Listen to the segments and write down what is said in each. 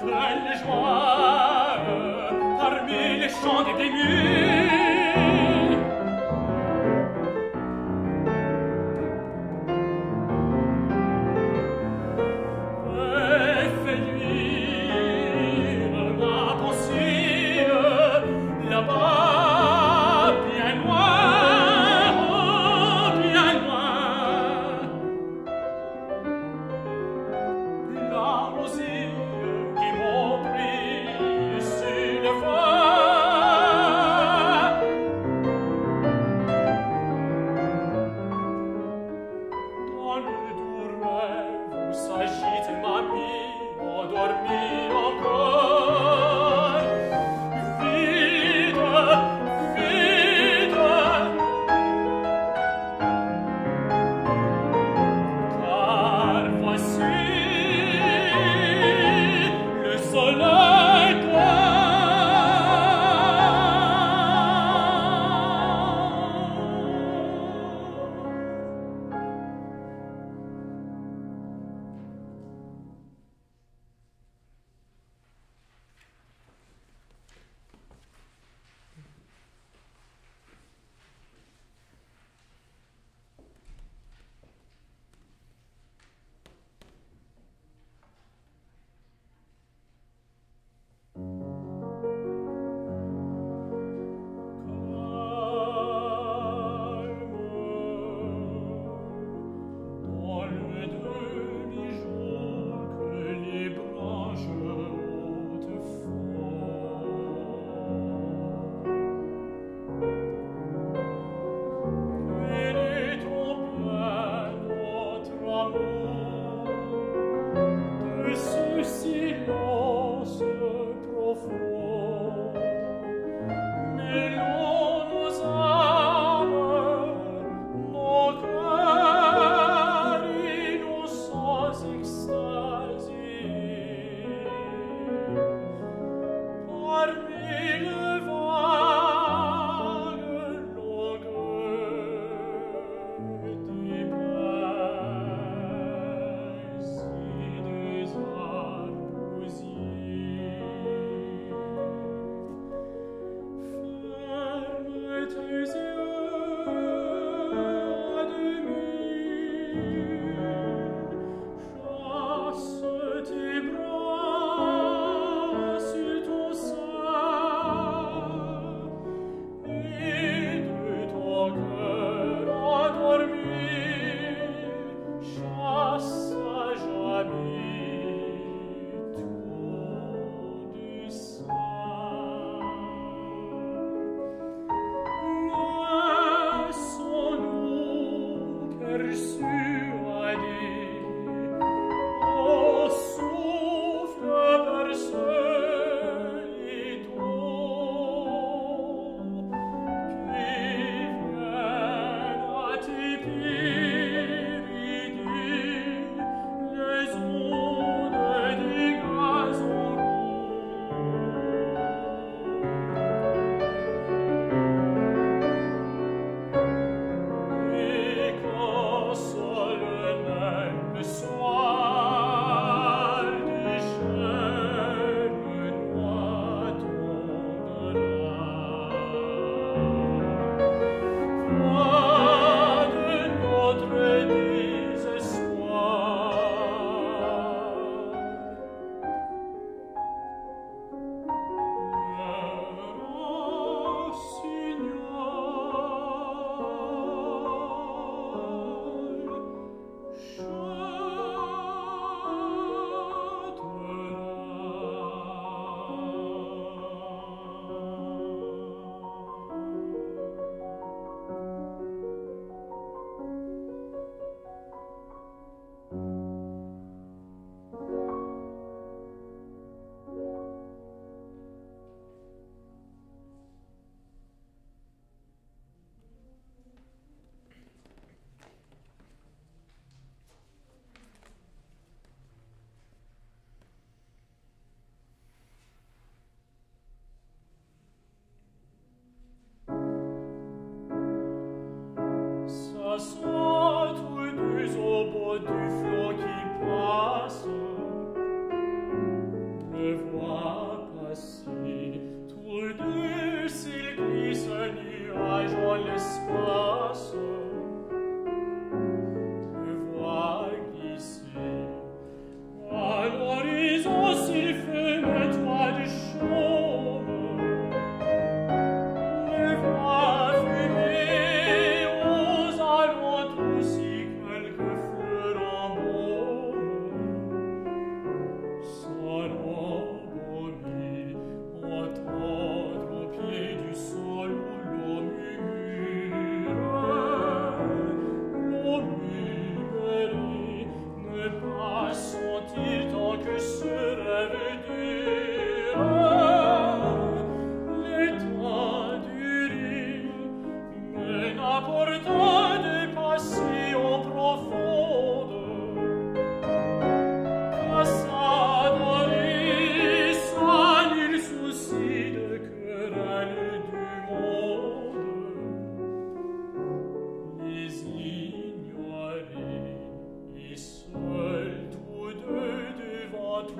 quelle joie parmi les chants des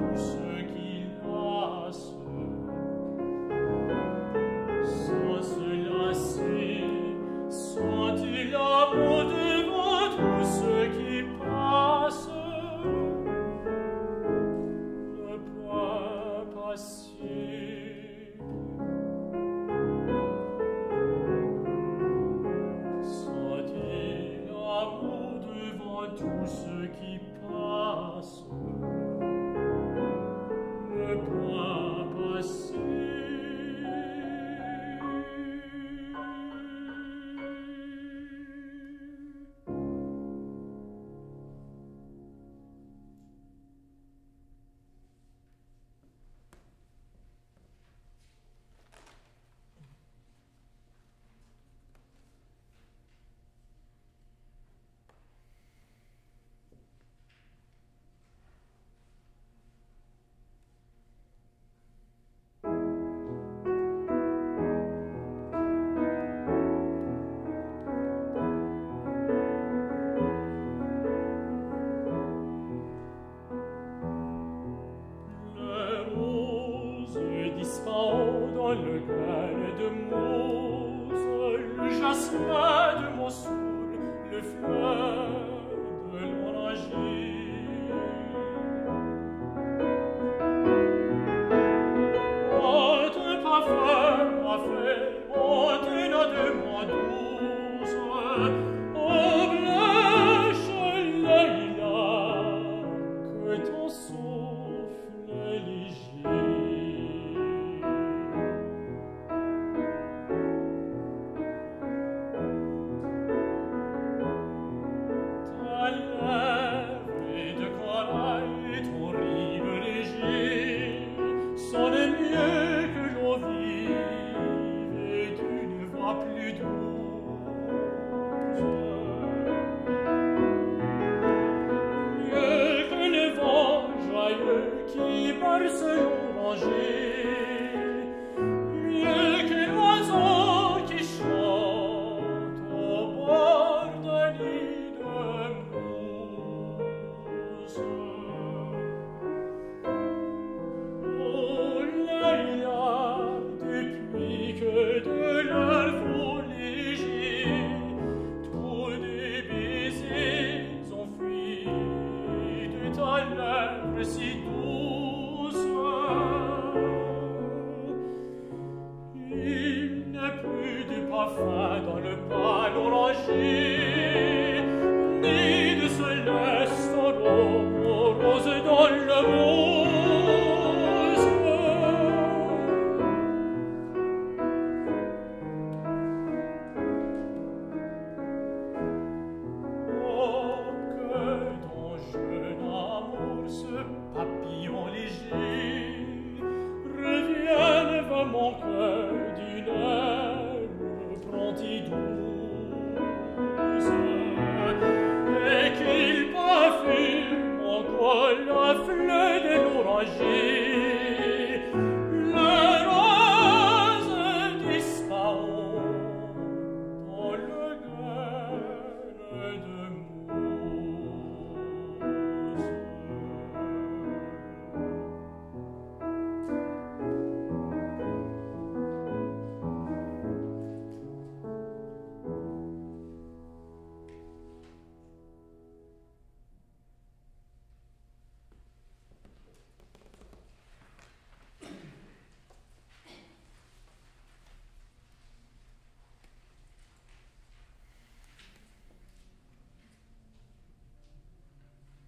peace.